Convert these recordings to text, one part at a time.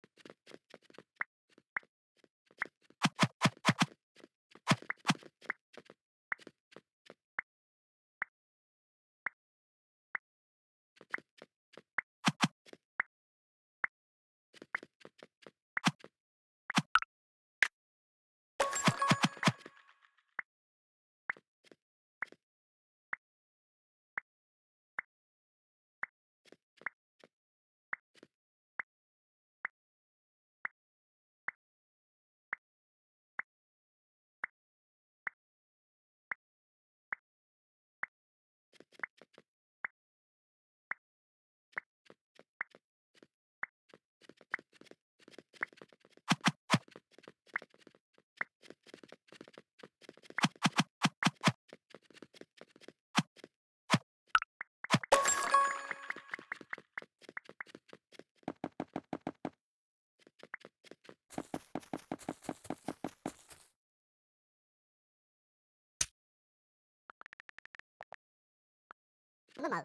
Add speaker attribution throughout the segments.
Speaker 1: Thank you. 么。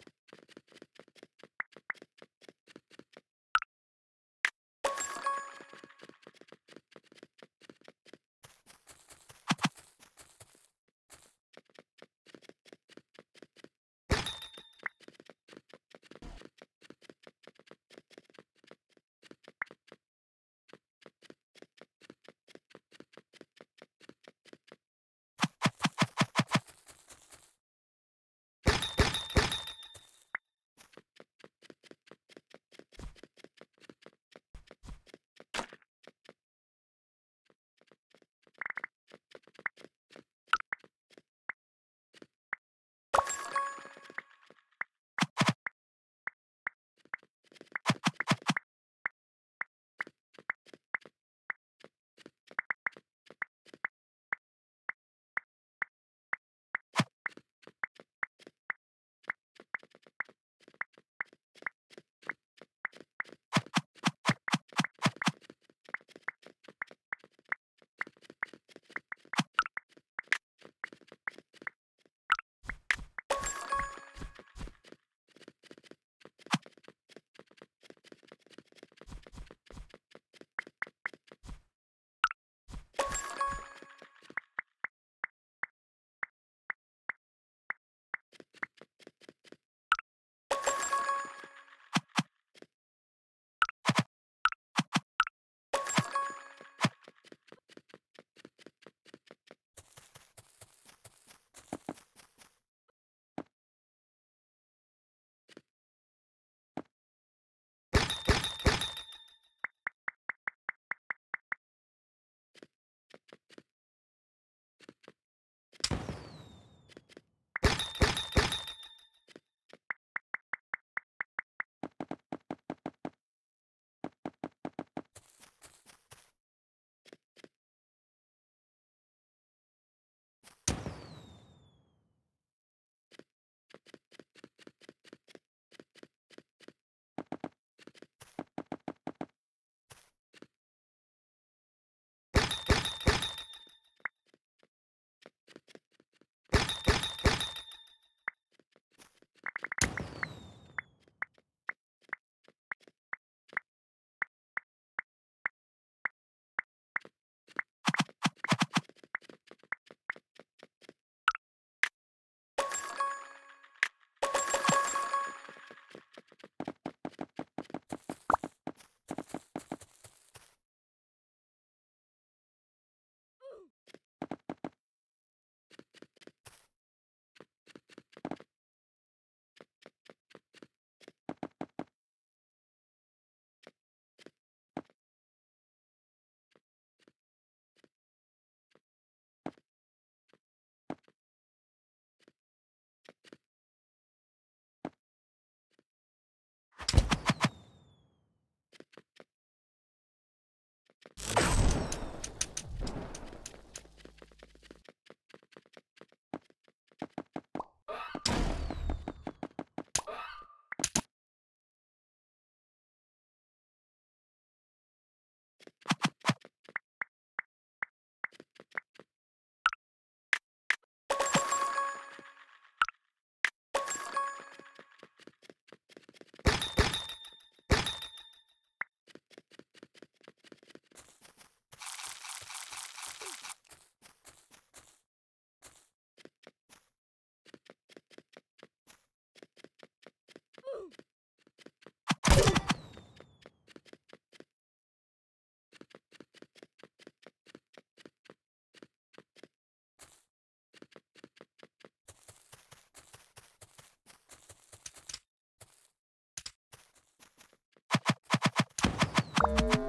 Speaker 1: Thank you.